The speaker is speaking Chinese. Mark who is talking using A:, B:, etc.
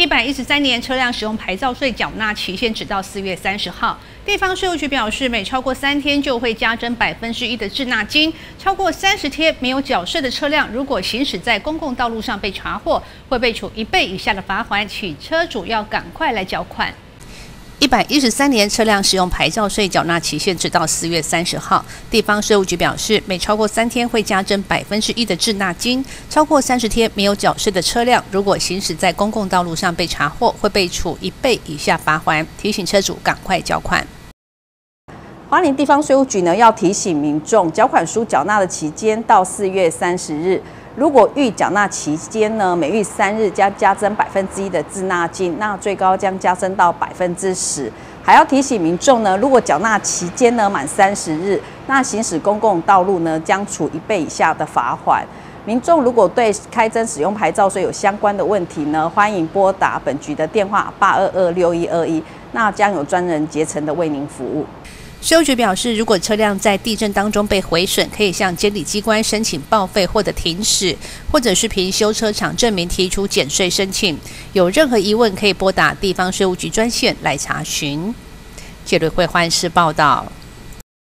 A: 一百一十三年车辆使用牌照税缴纳期限直到四月三十号。地方税务局表示，每超过三天就会加征百分之一的滞纳金，超过三十天没有缴税的车辆，如果行驶在公共道路上被查获，会被处一倍以下的罚款，请车主要赶快来缴款。一百一十三年车辆使用牌照税缴纳期限直到四月三十号。地方税务局表示，每超过三天会加征百分之一的滞纳金，超过三十天没有缴税的车辆，如果行驶在公共道路上被查获，会被处一倍以下罚款，提醒车主赶快缴款。
B: 花莲地方税务局呢，要提醒民众，缴款书缴纳的期间到四月三十日。如果预缴纳期间呢，每逾三日将加增百分之一的滞纳金，那最高将加增到百分之十。还要提醒民众呢，如果缴纳期间呢满三十日，那行驶公共道路呢将处一倍以下的罚款。民众如果对开征使用牌照税有相关的问题呢，欢迎拨打本局的电话八二二六一二一，那将有专人竭诚的为您服务。
A: 税务局表示，如果车辆在地震当中被毁损，可以向监理机关申请报废或者停驶，或者是凭修车厂证明提出减税申请。有任何疑问，可以拨打地方税务局专线来查询。谢瑞会欢市报道。